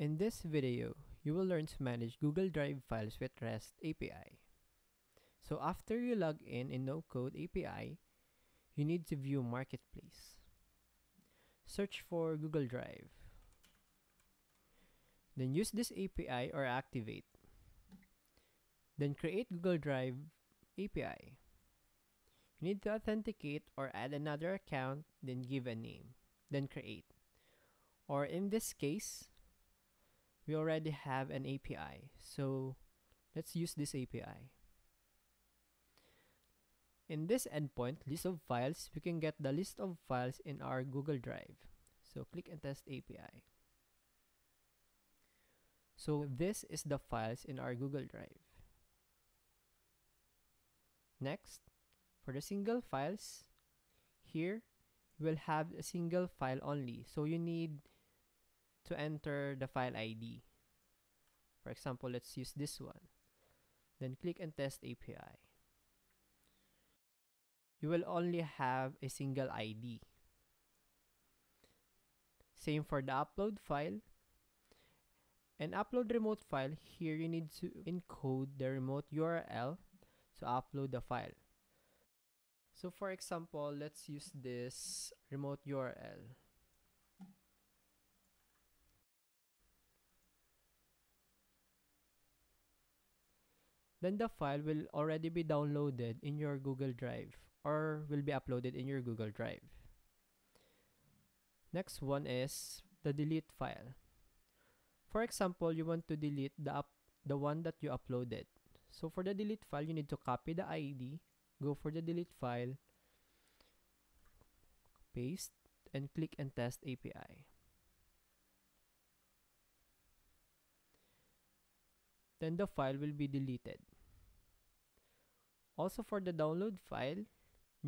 In this video, you will learn to manage Google Drive files with REST API. So after you log in in NoCodeAPI, you need to view Marketplace. Search for Google Drive. Then use this API or activate. Then create Google Drive API. You need to authenticate or add another account, then give a name, then create. Or in this case, we already have an API. So let's use this API. In this endpoint, list of files, we can get the list of files in our Google Drive. So click and test API. So this is the files in our Google Drive. Next, for the single files, here you will have a single file only. So you need to enter the file ID. For example, let's use this one. Then click and test API. You will only have a single ID. Same for the upload file. And upload remote file, here you need to encode the remote URL to upload the file. So for example, let's use this remote URL. Then the file will already be downloaded in your Google Drive or will be uploaded in your Google Drive. Next one is the delete file. For example, you want to delete the up the one that you uploaded. So for the delete file, you need to copy the ID, go for the delete file, paste, and click and test API. then the file will be deleted. Also for the download file,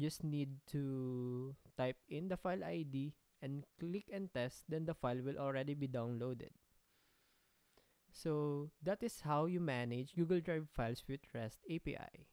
just need to type in the file ID and click and test, then the file will already be downloaded. So that is how you manage Google Drive files with REST API.